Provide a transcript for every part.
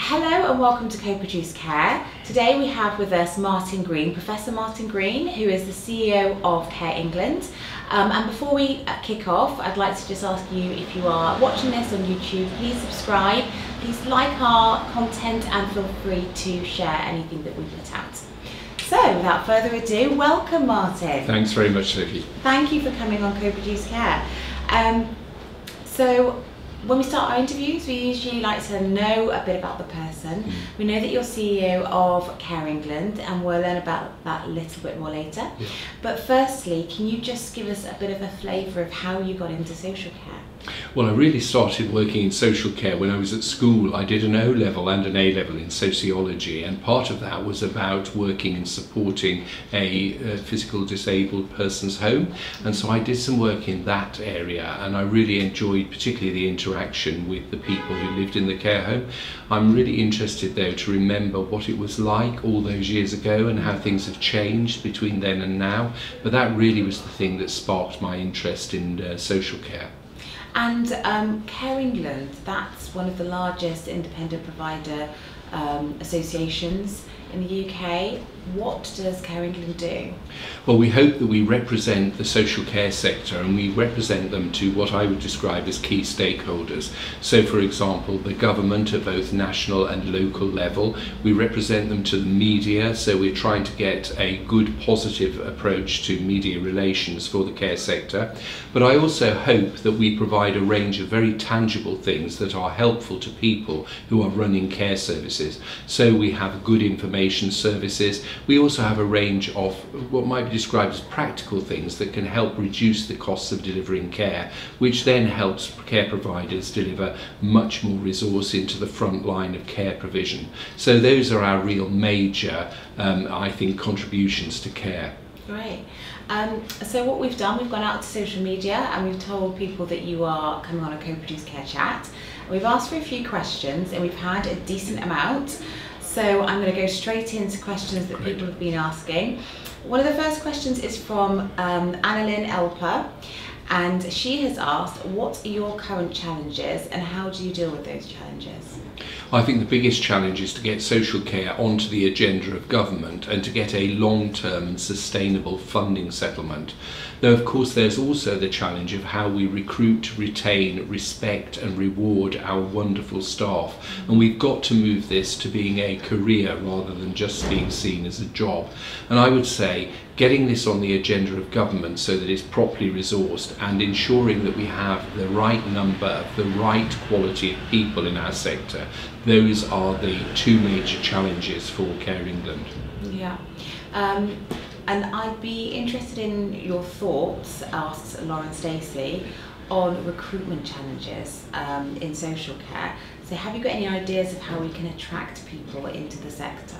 Hello and welcome to Co-Produce Care. Today we have with us Martin Green, Professor Martin Green, who is the CEO of Care England. Um, and before we uh, kick off, I'd like to just ask you if you are watching this on YouTube, please subscribe, please like our content and feel free to share anything that we put out. So without further ado, welcome Martin. Thanks very much, Sophie. Thank you for coming on Co-Produce Care. Um, so when we start our interviews, we usually like to know a bit about the person. Mm. We know that you're CEO of Care England, and we'll learn about that a little bit more later. Yeah. But firstly, can you just give us a bit of a flavour of how you got into social care? Well, I really started working in social care when I was at school. I did an O level and an A level in sociology, and part of that was about working and supporting a, physical disabled person's home. And so I did some work in that area, and I really enjoyed particularly the interaction with the people who lived in the care home. I'm really interested, though, to remember what it was like all those years ago and how things have changed between then and now. But that really was the thing that sparked my interest in uh, social care. And um, Care England, that's one of the largest independent provider um, associations in the UK. What does Care England do? Well, we hope that we represent the social care sector and we represent them to what I would describe as key stakeholders. So, for example, the government at both national and local level. We represent them to the media, so we're trying to get a good, positive approach to media relations for the care sector. But I also hope that we provide a range of very tangible things that are helpful to people who are running care services. So, we have good information services. We also have a range of what might be described as practical things that can help reduce the costs of delivering care, which then helps care providers deliver much more resource into the front line of care provision. So those are our real major, um, I think, contributions to care. Great. Um, so what we've done, we've gone out to social media and we've told people that you are coming on a co-produced care chat. We've asked for a few questions and we've had a decent amount. So I'm going to go straight into questions that Great. people have been asking. One of the first questions is from um, Annalyn Elper and she has asked, what are your current challenges and how do you deal with those challenges? I think the biggest challenge is to get social care onto the agenda of government and to get a long-term and sustainable funding settlement. Though of course there's also the challenge of how we recruit, retain, respect and reward our wonderful staff. And we've got to move this to being a career rather than just being seen as a job. And I would say getting this on the agenda of government so that it's properly resourced and ensuring that we have the right number of the right quality of people in our sector, those are the two major challenges for Care England. Yeah. Um, and I'd be interested in your thoughts, asks Lauren Stacey, on recruitment challenges um, in social care. So have you got any ideas of how we can attract people into the sector?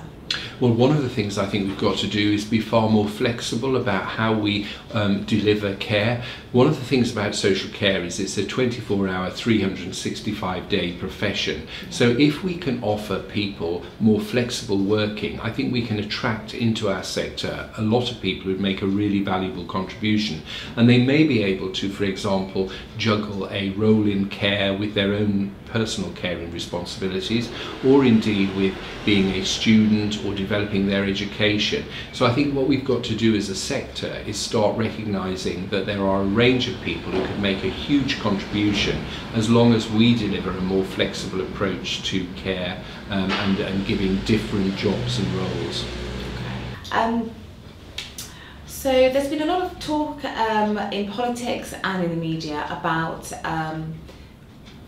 Well, one of the things I think we've got to do is be far more flexible about how we um, deliver care. One of the things about social care is it's a 24 hour, 365 day profession. So if we can offer people more flexible working, I think we can attract into our sector a lot of people who make a really valuable contribution. And they may be able to, for example, juggle a role in care with their own personal care and responsibilities or indeed with being a student or developing their education. So I think what we've got to do as a sector is start recognising that there are a range of people who could make a huge contribution as long as we deliver a more flexible approach to care um, and, and giving different jobs and roles. Um, so there's been a lot of talk um, in politics and in the media about um,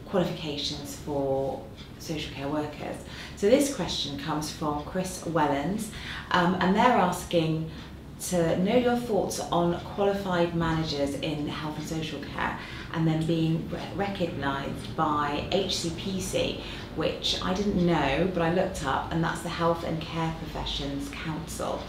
qualifications for social care workers. So this question comes from Chris Wellens um, and they're asking to know your thoughts on qualified managers in health and social care and then being re- recognised by HCPC, which I didn't know, but I looked up, and that's the Health and Care Professions Council.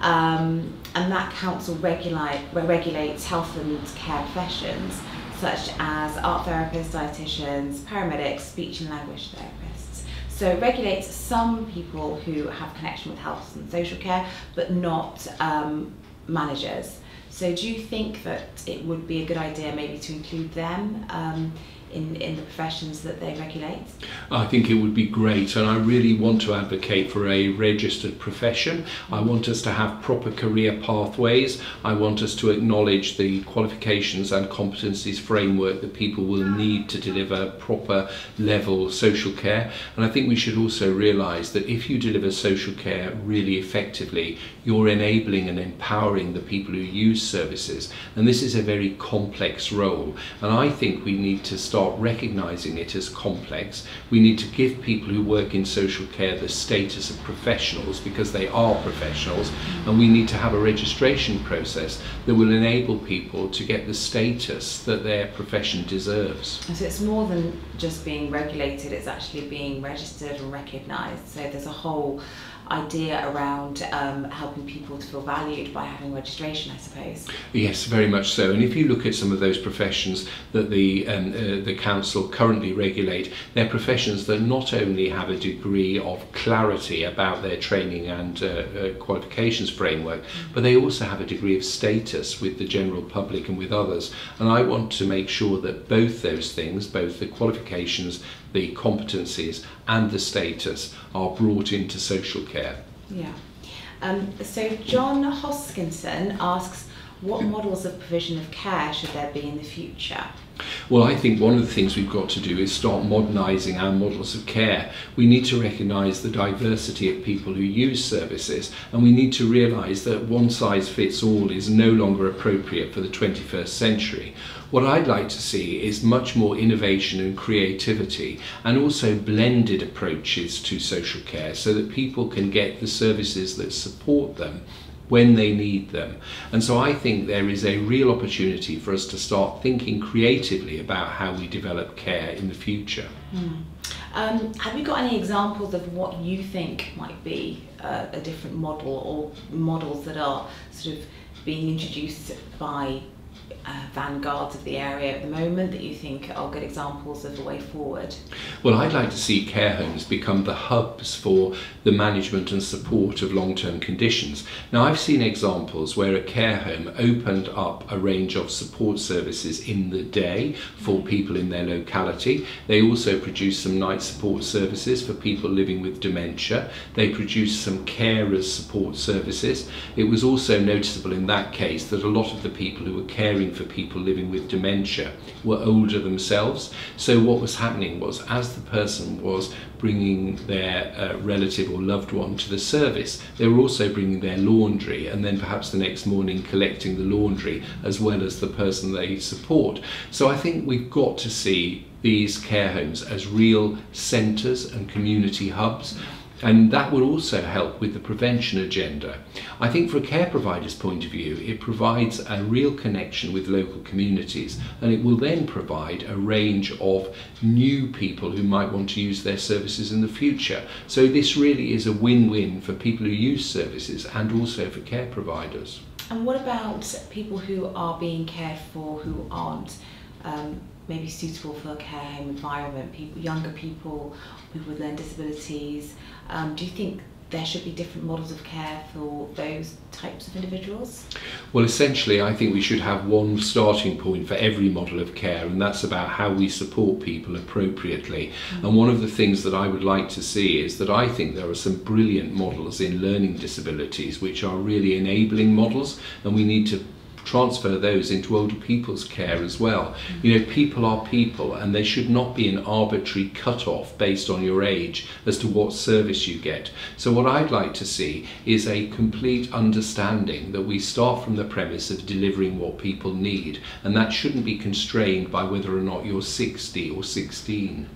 Um, and that council regulate, regulates health and care professions such as art therapists, dietitians, paramedics, speech and language therapists. So it regulates some people who have connection with health and social care, but not um, managers. So do you think that it would be a good idea maybe to include them um, in, in the professions that they regulate? I think it would be great, and I really want to advocate for a registered profession. I want us to have proper career pathways. I want us to acknowledge the qualifications and competencies framework that people will need to deliver proper level social care. And I think we should also realise that if you deliver social care really effectively, you're enabling and empowering the people who use services. And this is a very complex role. And I think we need to start recognising it as complex. We need to give people who work in social care the status of professionals because they are professionals. And we need to have a registration process that will enable people to get the status that their profession deserves. So it's more than just being regulated, it's actually being registered and recognised. So there's a whole idea around um, helping people to feel valued by having registration, I suppose. Yes, very much so. And if you look at some of those professions that the um, uh, the council currently regulate, they're professions that not only have a degree of clarity about their training and uh, uh, qualifications framework, but they also have a degree of status with the general public and with others. And I want to make sure that both those things, both the qualifications the competencies and the status are brought into social care. Yeah. Um, so John Hoskinson asks, what models of provision of care should there be in the future? Well, I think one of the things we've got to do is start modernising our models of care. We need to recognise the diversity of people who use services, and we need to realise that one size fits all is no longer appropriate for the 21st century. What I'd like to see is much more innovation and creativity, and also blended approaches to social care so that people can get the services that support them when they need them. And so I think there is a real opportunity for us to start thinking creatively about how we develop care in the future. Mm. Um, have you got any examples of what you think might be uh, a different model or models that are sort of being introduced by uh, vanguards of the area at the moment that you think are good examples of the way forward? Well, I'd like to see care homes become the hubs for the management and support of long-term conditions. Now, I've seen examples where a care home opened up a range of support services in the day for people in their locality. They also produced some night support services for people living with dementia. They produced some carers support services. It was also noticeable in that case that a lot of the people who were caring for people living with dementia were older themselves. So what was happening was as the person was bringing their uh, relative or loved one to the service, they were also bringing their laundry and then perhaps the next morning collecting the laundry as well as the person they support. So I think we've got to see these care homes as real centres and community hubs and that will also help with the prevention agenda. I think for a care provider's point of view, it provides a real connection with local communities and it will then provide a range of new people who might want to use their services in the future. So this really is a win-win for people who use services and also for care providers. And what about people who are being cared for who aren't um, maybe suitable for a care home environment, people, younger people, people with learning disabilities. Um, do you think there should be different models of care for those types of individuals? Well, essentially, I think we should have one starting point for every model of care, and that's about how we support people appropriately. Mm-hmm. And one of the things that I would like to see is that I think there are some brilliant models in learning disabilities which are really enabling models, and we need to transfer those into older people's care as well. You know, people are people and there should not be an arbitrary cut-off based on your age as to what service you get. So what I'd like to see is a complete understanding that we start from the premise of delivering what people need and that shouldn't be constrained by whether or not you're 60 or 16.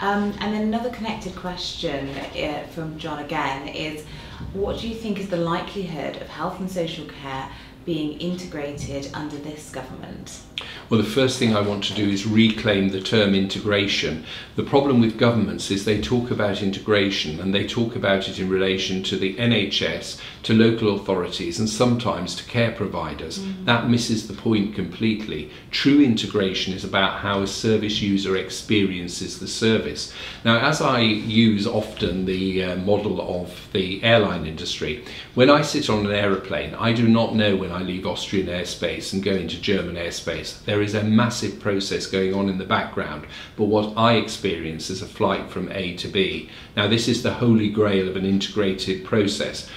Um, and then another connected question uh, from John again is, what do you think is the likelihood of health and social care being integrated under this government? Well, the first thing I want to do is reclaim the term integration. The problem with governments is they talk about integration and they talk about it in relation to the NHS, to local authorities, and sometimes to care providers. Mm. That misses the point completely. True integration is about how a service user experiences the service. Now, as I use often the uh, model of the airline industry, when I sit on an aeroplane, I do not know when when I leave Austrian airspace and go into German airspace. There is a massive process going on in the background, but what I experience is a flight from A to B. Now, this is the holy grail of an integrated process.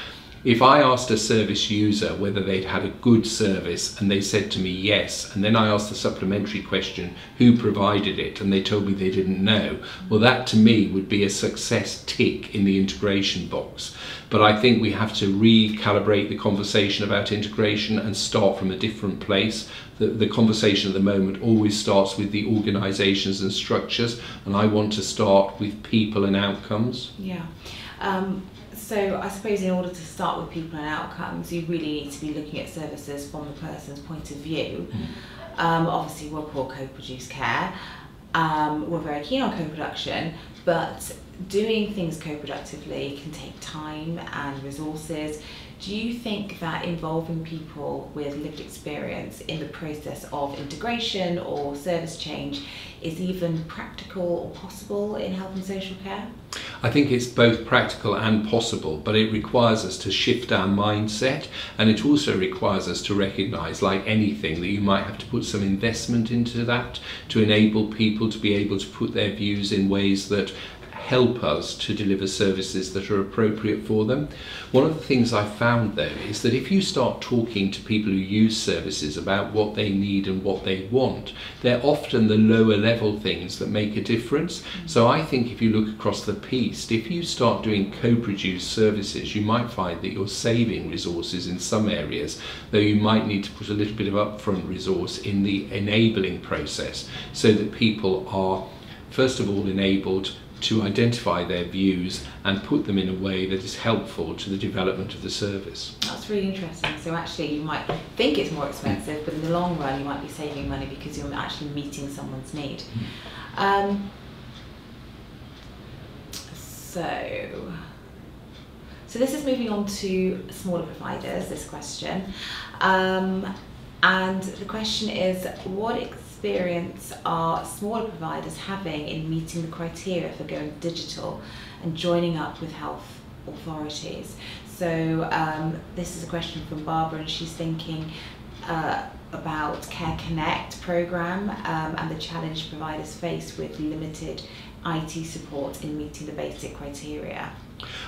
If I asked a service user whether they'd had a good service and they said to me yes, and then I asked the supplementary question, who provided it, and they told me they didn't know, well, that to me would be a success tick in the integration box. But I think we have to recalibrate the conversation about integration and start from a different place. The, the conversation at the moment always starts with the organisations and structures, and I want to start with people and outcomes. Yeah. Um, so I suppose in order to start with people and outcomes, you really need to be looking at services from the person's point of view. Mm. Um, obviously, we're poor co-produced care. Um, we're very keen on co-production, but doing things co-productively can take time and resources. Do you think that involving people with lived experience in the process of integration or service change is even practical or possible in health and social care? I think it's both practical and possible, but it requires us to shift our mindset and it also requires us to recognize, like anything, that you might have to put some investment into that to enable people to be able to put their views in ways that help us to deliver services that are appropriate for them. One of the things I've found though is that if you start talking to people who use services about what they need and what they want, they're often the lower level things that make a difference. So I think if you look across the piece, if you start doing co-produced services, you might find that you're saving resources in some areas, though you might need to put a little bit of upfront resource in the enabling process so that people are first of all enabled to identify their views and put them in a way that is helpful to the development of the service. That's really interesting. So actually you might think it's more expensive, but in the long run you might be saving money because you're actually meeting someone's need. Um, so, so this is moving on to smaller providers, this question. Um, and the question is, what experience are smaller providers having in meeting the criteria for going digital and joining up with health authorities? So um, this is a question from Barbara and she's thinking uh, about Care Connect program um, and the challenge providers face with limited IT support in meeting the basic criteria.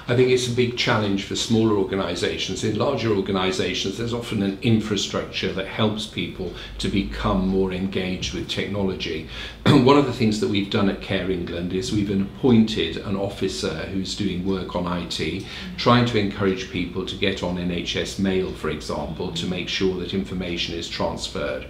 I think it's a big challenge for smaller organisations. In larger organisations, there's often an infrastructure that helps people to become more engaged with technology. One of the things that we've done at Care England is we've appointed an officer who's doing work on IT, trying to encourage people to get on NHS Mail, for example, to make sure that information is transferred.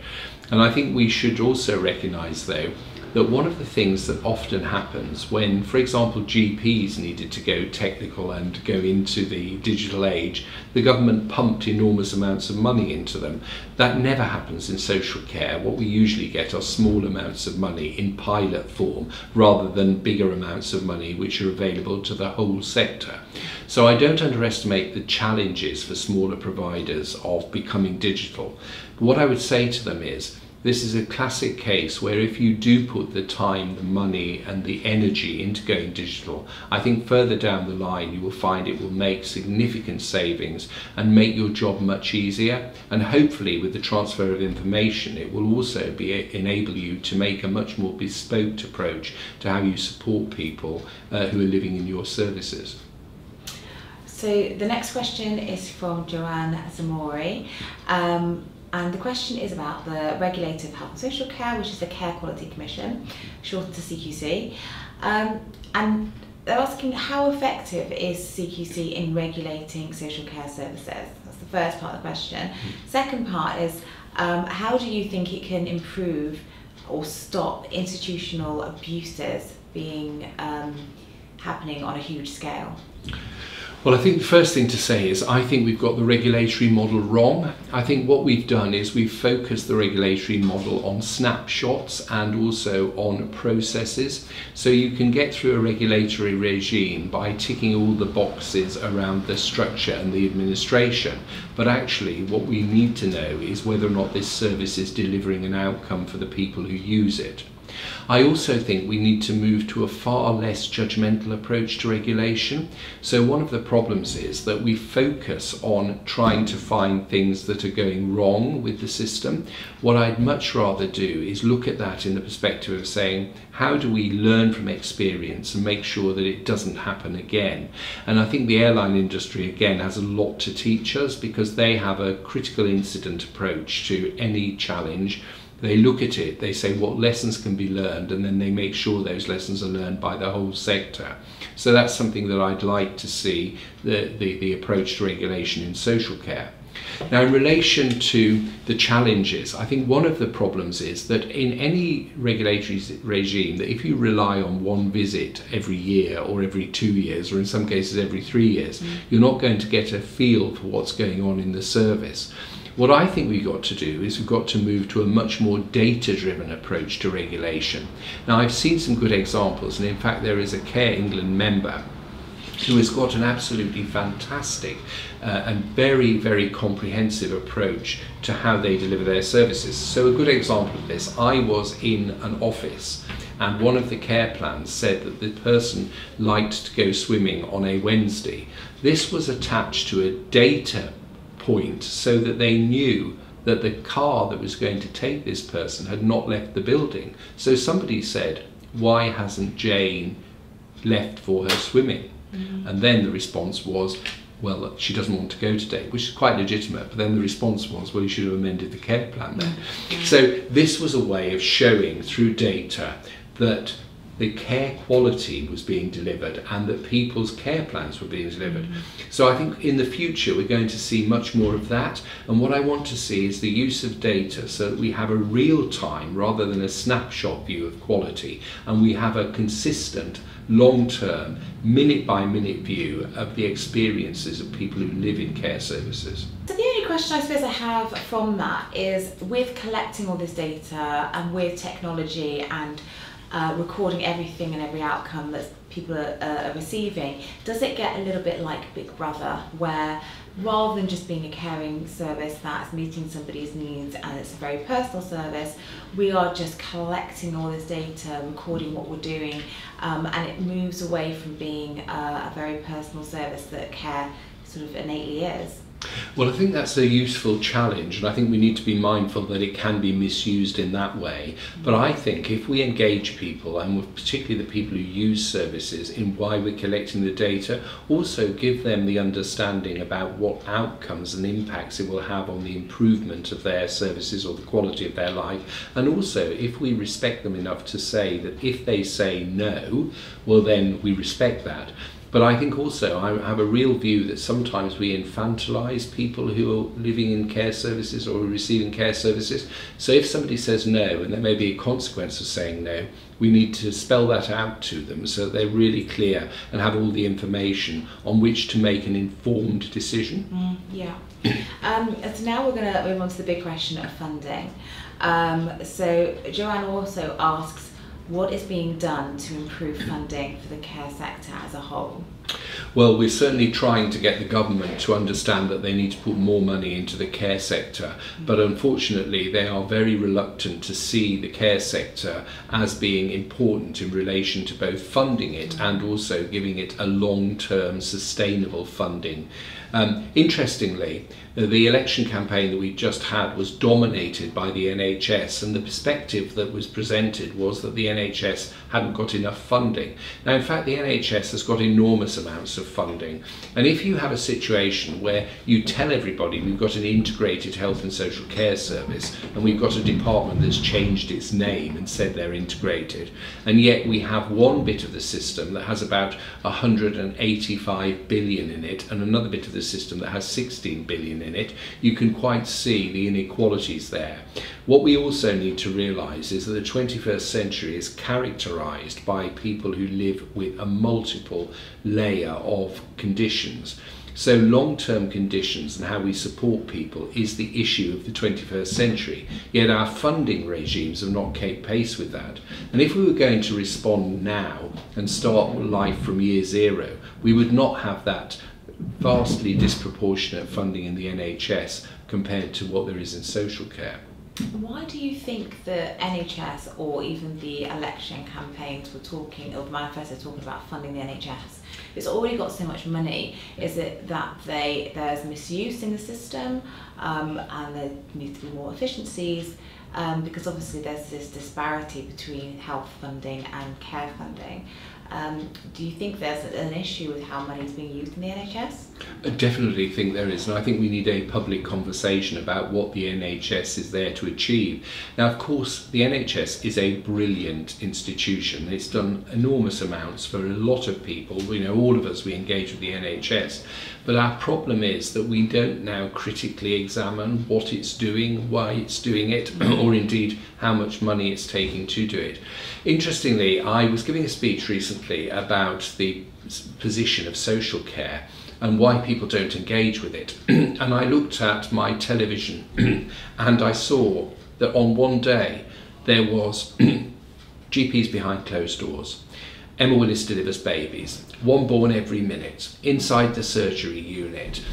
And I think we should also recognise, though, that one of the things that often happens when, for example, GPs needed to go technical and go into the digital age, the government pumped enormous amounts of money into them. That never happens in social care. What we usually get are small amounts of money in pilot form rather than bigger amounts of money which are available to the whole sector. So I don't underestimate the challenges for smaller providers of becoming digital. What I would say to them is, this is a classic case where if you do put the time, the money and the energy into going digital, I think further down the line you will find it will make significant savings and make your job much easier and hopefully with the transfer of information it will also be enable you to make a much more bespoke approach to how you support people uh, who are living in your services. So the next question is from Joanne Zamori. Um, and the question is about the regulator of health and social care, which is the Care Quality Commission, shortened to CQC. Um, and they're asking how effective is CQC in regulating social care services? That's the first part of the question. Mm-hmm. Second part is um, how do you think it can improve or stop institutional abuses being um, happening on a huge scale? Well, I think the first thing to say is I think we've got the regulatory model wrong. I think what we've done is we've focused the regulatory model on snapshots and also on processes. So you can get through a regulatory regime by ticking all the boxes around the structure and the administration. But actually, what we need to know is whether or not this service is delivering an outcome for the people who use it. I also think we need to move to a far less judgmental approach to regulation. So, one of the problems is that we focus on trying to find things that are going wrong with the system. What I'd much rather do is look at that in the perspective of saying, how do we learn from experience and make sure that it doesn't happen again? And I think the airline industry, again, has a lot to teach us because they have a critical incident approach to any challenge they look at it, they say what lessons can be learned, and then they make sure those lessons are learned by the whole sector. So that's something that I'd like to see the, the, the approach to regulation in social care. Now, in relation to the challenges, I think one of the problems is that in any regulatory regime, that if you rely on one visit every year or every two years, or in some cases every three years, mm. you're not going to get a feel for what's going on in the service. What I think we've got to do is we've got to move to a much more data driven approach to regulation. Now, I've seen some good examples, and in fact, there is a Care England member who has got an absolutely fantastic uh, and very, very comprehensive approach to how they deliver their services. So, a good example of this I was in an office, and one of the care plans said that the person liked to go swimming on a Wednesday. This was attached to a data point so that they knew that the car that was going to take this person had not left the building. So somebody said, Why hasn't Jane left for her swimming? Mm-hmm. And then the response was, well, she doesn't want to go today, which is quite legitimate. But then the response was, well, you should have amended the care plan then. Mm-hmm. So this was a way of showing through data that the care quality was being delivered and that people's care plans were being delivered. So I think in the future we're going to see much more of that. And what I want to see is the use of data so that we have a real time rather than a snapshot view of quality and we have a consistent, long term, minute by minute view of the experiences of people who live in care services. So the only question I suppose I have from that is with collecting all this data and with technology and uh, recording everything and every outcome that people are, uh, are receiving, does it get a little bit like Big Brother, where rather than just being a caring service that's meeting somebody's needs and it's a very personal service, we are just collecting all this data, recording what we're doing, um, and it moves away from being a, a very personal service that care sort of innately is. Well, I think that's a useful challenge, and I think we need to be mindful that it can be misused in that way. But I think if we engage people, and particularly the people who use services, in why we're collecting the data, also give them the understanding about what outcomes and impacts it will have on the improvement of their services or the quality of their life, and also if we respect them enough to say that if they say no, well, then we respect that. But I think also I have a real view that sometimes we infantilize people who are living in care services or receiving care services. So if somebody says no, and there may be a consequence of saying no, we need to spell that out to them so they're really clear and have all the information on which to make an informed decision. Mm, yeah. um, so now we're going to move on to the big question of funding. Um, so Joanne also asks, what is being done to improve funding for the care sector as a whole? Well, we're certainly trying to get the government to understand that they need to put more money into the care sector, but unfortunately, they are very reluctant to see the care sector as being important in relation to both funding it and also giving it a long term sustainable funding. Um, interestingly, Uh, the election campaign that we just had was dominated by the NHS, and the perspective that was presented was that the NHS hadn't got enough funding. Now, in fact, the NHS has got enormous amounts of funding, and if you have a situation where you tell everybody we've got an integrated health and social care service, and we've got a department that's changed its name and said they're integrated, and yet we have one bit of the system that has about 185 billion in it, and another bit of the system that has 16 billion in it, you can quite see the inequalities there. What we also need to realise is that the 21st century is characterised by people who live with a multiple layer of conditions. So, long term conditions and how we support people is the issue of the 21st century. Yet, our funding regimes have not kept pace with that. And if we were going to respond now and start life from year zero, we would not have that vastly disproportionate funding in the NHS compared to what there is in social care. Why do you think the NHS or even the election campaigns were talking, or the manifesto talking about funding the NHS? It's already got so much money. Is it that they there's misuse in the system, um, and there needs to be more efficiencies? Um, because obviously there's this disparity between health funding and care funding. Um, do you think there's an issue with how money is being used in the NHS? I definitely think there is, and I think we need a public conversation about what the NHS is there to achieve. Now, of course, the NHS is a brilliant institution. It's done enormous amounts for a lot of people. You know, all of us we engage with the NHS, but our problem is that we don't now critically examine what it's doing, why it's doing it, or indeed how much money it's taking to do it. Interestingly, I was giving a speech recently about the position of social care and why people don't engage with it. and I looked at my television and I saw that on one day there was GPs behind closed doors. Emma Willis delivers babies, one born every minute, inside the surgery unit,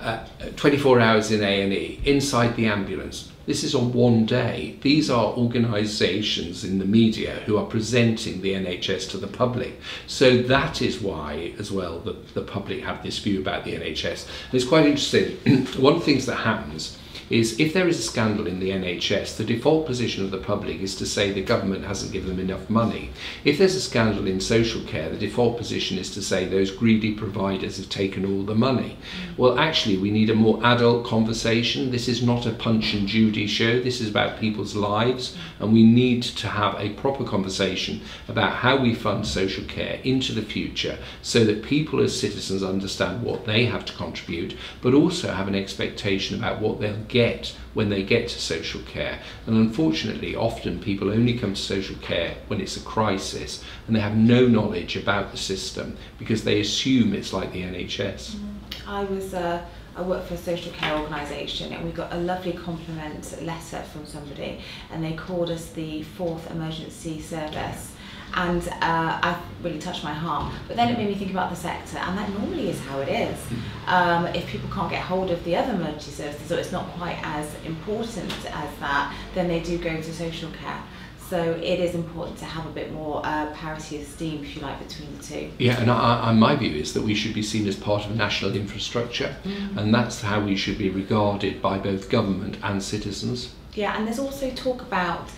uh, 24 hours in A&E, inside the ambulance. This is on one day. These are organisations in the media who are presenting the NHS to the public. So that is why, as well, the, the public have this view about the NHS. And it's quite interesting. One of the things that happens is if there is a scandal in the NHS, the default position of the public is to say the government hasn't given them enough money. If there's a scandal in social care, the default position is to say those greedy providers have taken all the money. Mm. Well, actually, we need a more adult conversation. This is not a Punch and Judy show. This is about people's lives, mm. and we need to have a proper conversation about how we fund social care into the future so that people as citizens understand what they have to contribute, but also have an expectation about what they'll get get when they get to social care. And unfortunately, often people only come to social care when it's a crisis and they have no knowledge about the system because they assume it's like the NHS. Mm-hmm. I was. Uh, I work for a social care organisation and we got a lovely compliment letter from somebody and they called us the fourth emergency service and uh, I really touched my heart. But then it made me think about the sector, and that normally is how it is. Um, if people can't get hold of the other emergency services, or it's not quite as important as that, then they do go to social care. So it is important to have a bit more uh, parity of esteem, if you like, between the two. Yeah, and I, I, my view is that we should be seen as part of national infrastructure, mm-hmm. and that's how we should be regarded by both government and citizens. Yeah, and there's also talk about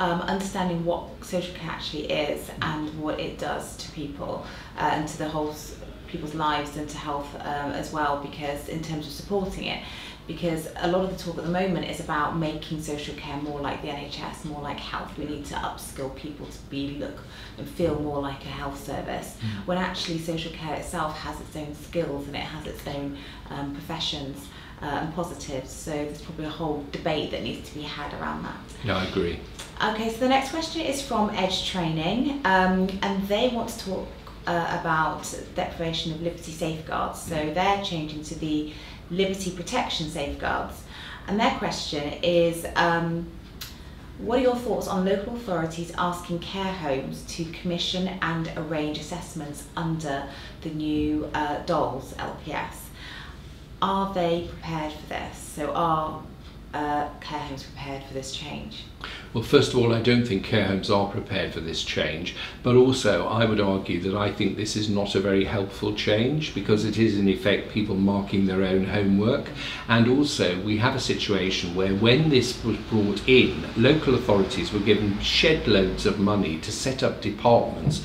um, understanding what social care actually is and what it does to people uh, and to the whole people's lives and to health um, as well because in terms of supporting it because a lot of the talk at the moment is about making social care more like the NHS, more like health. We need to upskill people to be look and feel more like a health service. Mm. When actually social care itself has its own skills and it has its own um, professions uh, and positives. So there's probably a whole debate that needs to be had around that. Yeah, I agree. Okay, so the next question is from Edge Training, um, and they want to talk uh, about deprivation of liberty safeguards. So they're changing to the liberty protection safeguards. And their question is um, What are your thoughts on local authorities asking care homes to commission and arrange assessments under the new uh, DOLS LPS? Are they prepared for this? So, are uh, care homes prepared for this change? Well, first of all, I don't think care homes are prepared for this change, but also I would argue that I think this is not a very helpful change because it is in effect people marking their own homework. And also, we have a situation where when this was brought in, local authorities were given shed loads of money to set up departments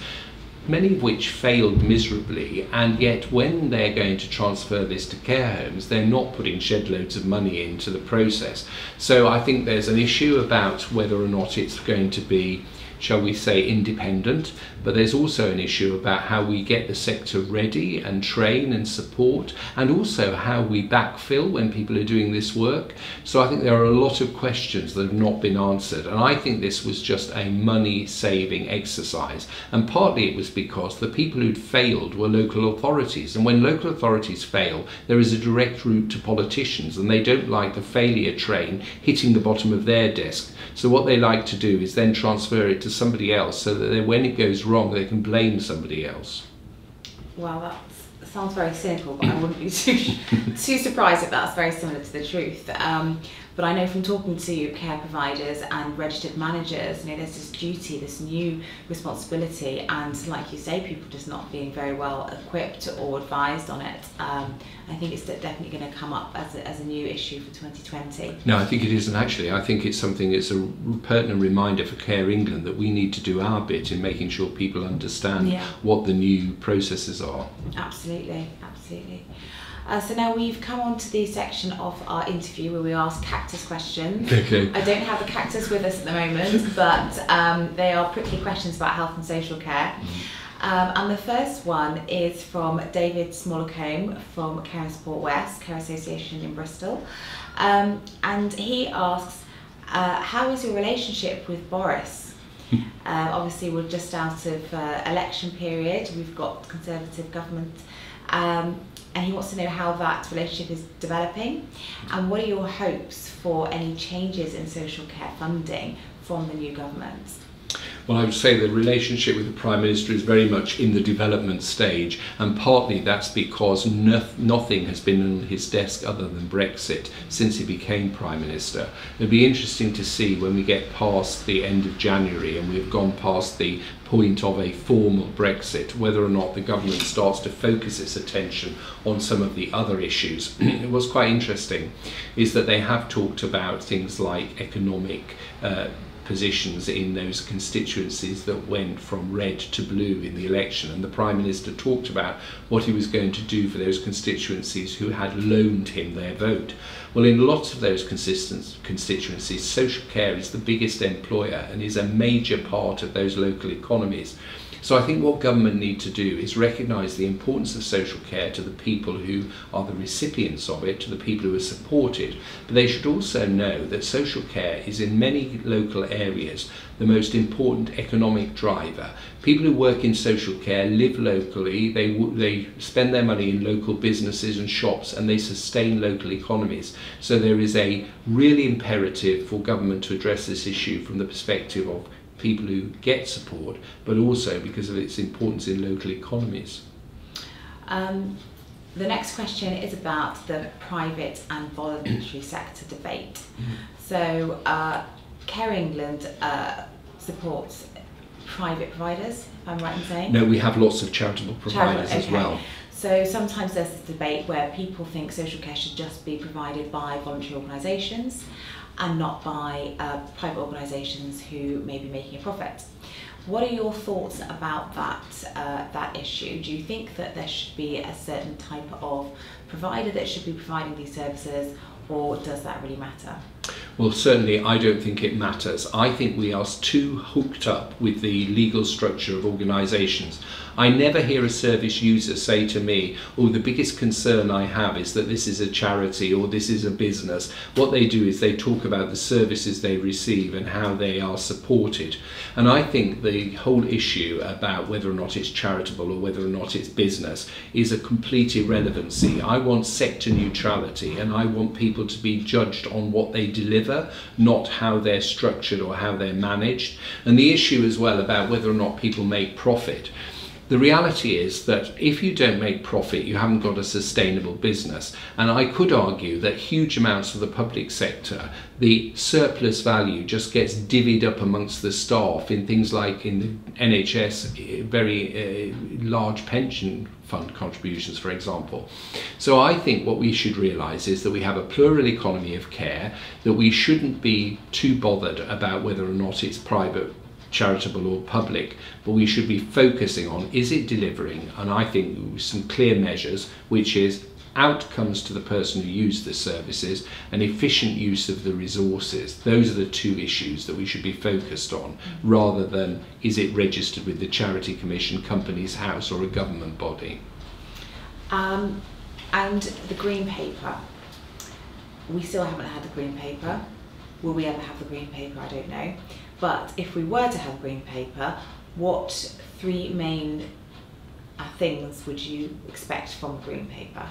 many of which failed miserably, and yet when they're going to transfer this to care homes, they're not putting shed loads of money into the process. So I think there's an issue about whether or not it's going to be shall we say, independent, but there's also an issue about how we get the sector ready and train and support, and also how we backfill when people are doing this work. So I think there are a lot of questions that have not been answered, and I think this was just a money saving exercise. And partly it was because the people who'd failed were local authorities, and when local authorities fail, there is a direct route to politicians, and they don't like the failure train hitting the bottom of their desk. So what they like to do is then transfer it to somebody else so that when it goes wrong, they can blame somebody else. Well, that sounds very cynical, but I wouldn't be too, too surprised if that's very similar to the truth. Um, but I know from talking to care providers and registered managers, you know, there's this duty, this new responsibility, and like you say, people just not being very well equipped or advised on it. Um, I think it's definitely going to come up as a, as a new issue for 2020. No, I think it is, and actually, I think it's something that's a pertinent reminder for Care England that we need to do our bit in making sure people understand yeah. what the new processes are. Absolutely, absolutely. Uh, so now we've come on to the section of our interview where we ask cactus questions. Okay. I don't have a cactus with us at the moment, but um, they are prickly questions about health and social care. Mm-hmm. Um, and the first one is from David Smallacombe from Care and Support West, Care Association in Bristol. Um, and he asks, uh, how is your relationship with Boris? um, obviously, we're just out of uh, election period. We've got Conservative government. Um, and he wants to know how that relationship is developing and what are your hopes for any changes in social care funding from the new government? Well, I would say the relationship with the Prime Minister is very much in the development stage, and partly that's because no, nothing has been on his desk other than Brexit since he became Prime Minister. It'll be interesting to see when we get past the end of January and we've gone past the point of a formal Brexit, whether or not the government starts to focus its attention on some of the other issues. it was quite interesting, is that they have talked about things like economic uh, positions in those constituencies that went from red to blue in the election. And the Prime Minister talked about what he was going to do for those constituencies who had loaned him their vote. Well, in lots of those constituencies, social care is the biggest employer and is a major part of those local economies. So I think what government need to do is recognise the importance of social care to the people who are the recipients of it, to the people who are supported, but they should also know that social care is in many local areas the most important economic driver. People who work in social care live locally, they, they spend their money in local businesses and shops and they sustain local economies. So there is a really imperative for government to address this issue from the perspective of people who get support, but also because of its importance in local economies. Um, the next question is about the private and voluntary sector debate. So, uh, Care England uh, supports private providers, if I'm right in saying? No, we have lots of charitable providers charitable, okay. as well. So sometimes there's this debate where people think social care should just be provided by voluntary organisations and not by uh, private organisations who may be making a profit. What are your thoughts about that uh, that issue? Do you think that there should be a certain type of provider that should be providing these services, or does that really matter? Well, certainly, I don't think it matters. I think we are too hooked up with the legal structure of organisations. I never hear a service user say to me, Oh, the biggest concern I have is that this is a charity or this is a business. What they do is they talk about the services they receive and how they are supported. And I think the whole issue about whether or not it's charitable or whether or not it's business is a complete irrelevancy. I want sector neutrality and I want people to be judged on what they deliver, not how they're structured or how they're managed. And the issue as well about whether or not people make profit. The reality is that if you don't make profit, you haven't got a sustainable business. And I could argue that huge amounts of the public sector, the surplus value just gets divvied up amongst the staff in things like in the NHS, very uh, large pension fund contributions, for example. So I think what we should realise is that we have a plural economy of care, that we shouldn't be too bothered about whether or not it's private charitable or public, but we should be focusing on is it delivering? And I think some clear measures, which is outcomes to the person who used the services and efficient use of the resources. Those are the two issues that we should be focused on rather than is it registered with the Charity Commission, Companies House or a government body. Um, and the Green Paper. We still haven't had the Green Paper. Will we ever have the Green Paper? I don't know. But if we were to have green paper, what three main things would you expect from a green paper?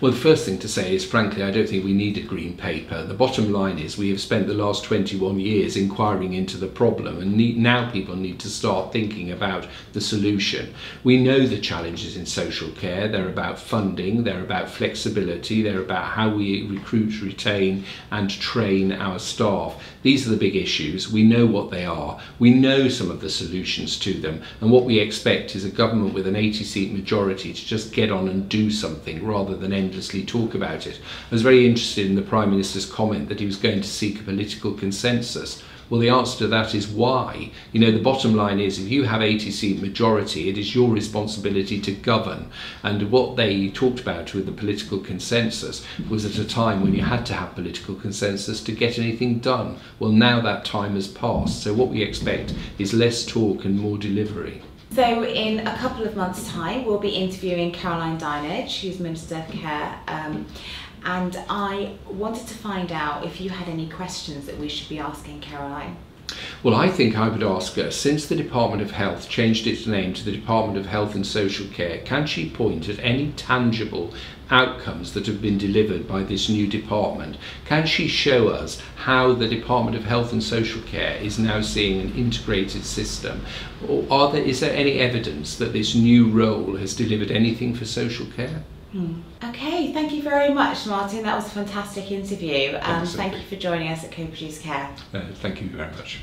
Well, the first thing to say is, frankly, I don't think we need a green paper. The bottom line is we have spent the last 21 years inquiring into the problem, and need, now people need to start thinking about the solution. We know the challenges in social care. They're about funding, they're about flexibility, they're about how we recruit, retain, and train our staff. These are the big issues. We know what they are. We know some of the solutions to them, and what we expect is a government with an 80 seat majority to just get on and do something rather than endlessly talk about it. I was very interested in the Prime Minister's comment that he was going to seek a political consensus. Well, the answer to that is why. You know, the bottom line is if you have 80 seat majority, it is your responsibility to govern. And what they talked about with the political consensus was at a time when you had to have political consensus to get anything done. Well, now that time has passed. So what we expect is less talk and more delivery. So in a couple of months' time, we'll be interviewing Caroline Dinenage, who's Minister of Care. Um, and I wanted to find out if you had any questions that we should be asking Caroline. Well, I think I would ask her, since the Department of Health changed its name to the Department of Health and Social Care, can she point at any tangible outcomes that have been delivered by this new department? Can she show us how the Department of Health and Social Care is now seeing an integrated system? Or are there, is there any evidence that this new role has delivered anything for social care? Hmm. Okay, thank you very much, Martin. That was a fantastic interview. Um, thank you for joining us at Co-Produce Care. Uh, thank you very much.